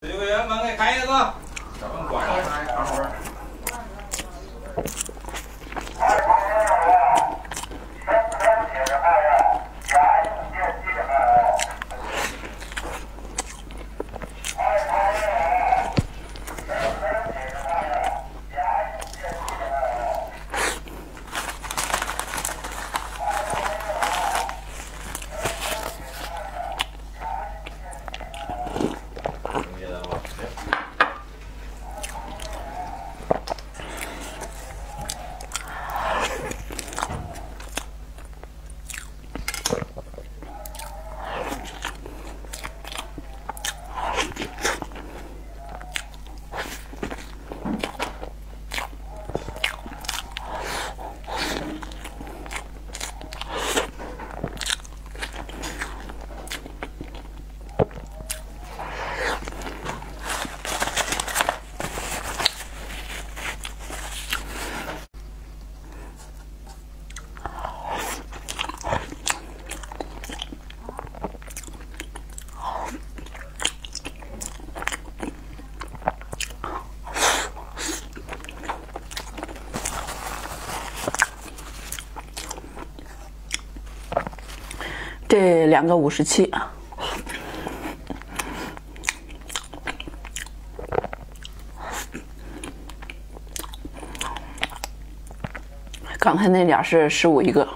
这个门给开一个，这两个五十七，刚才那俩是十五一个。